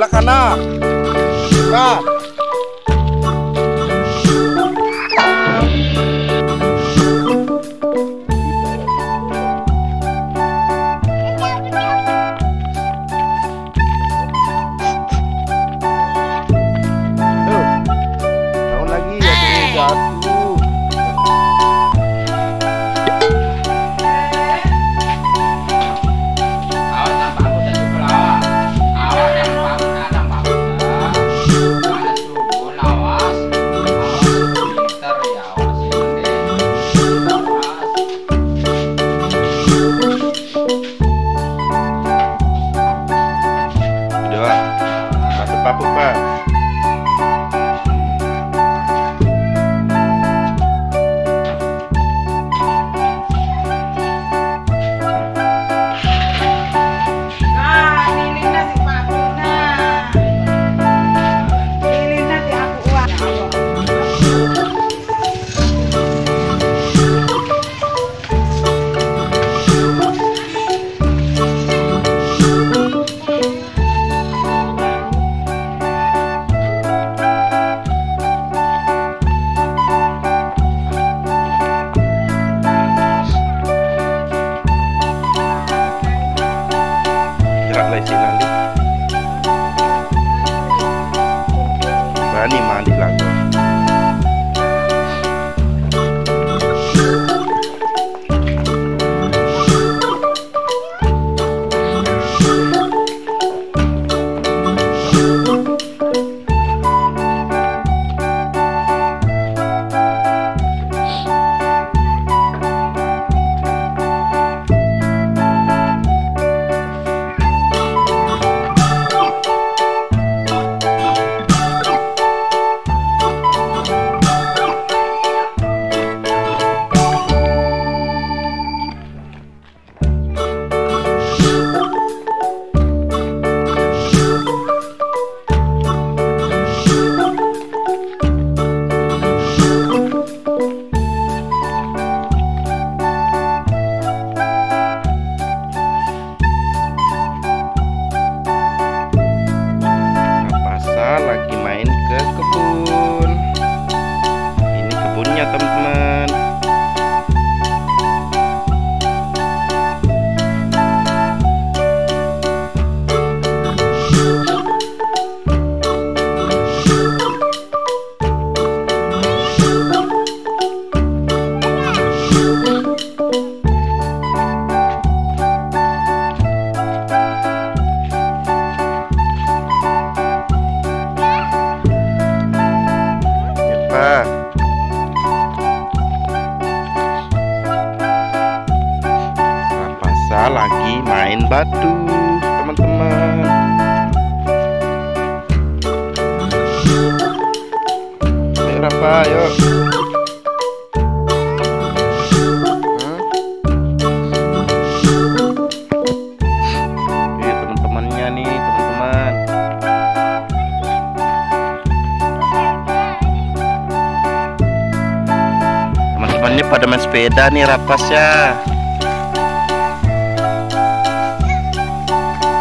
silakan nak. na. Papa Five. Ini 你来 lagi main batu teman-teman. Ayo Rafa teman-teman. Teman-temannya pada main sepeda nih rapas ya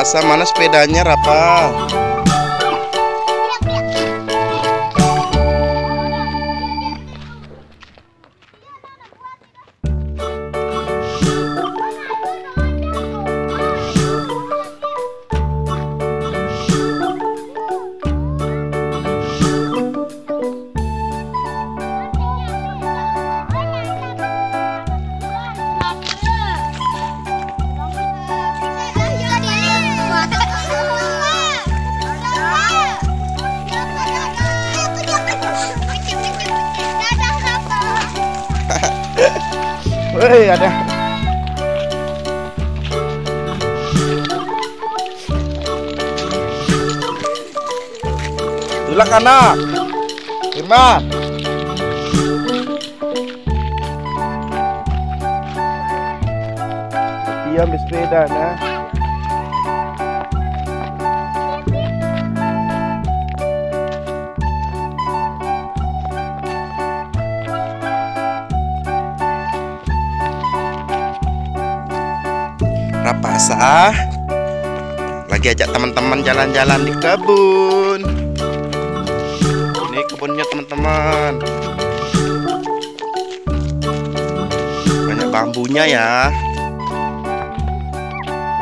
Masa mana sepedanya Rapa? Woi, ada. Hilang anak. Firman. Diam bersepeda nah. Nah. Rapasa lagi ajak teman-teman jalan-jalan di kebun. Ini kebunnya teman-teman. Banyak bambunya ya.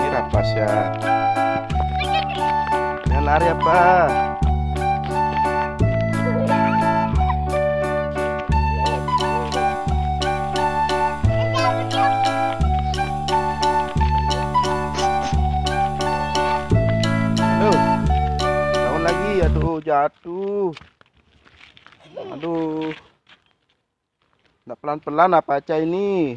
Ini rapas ya. Jangan lari apa aduh jatuh. Aduh, nggak pelan-pelan apa aja ini?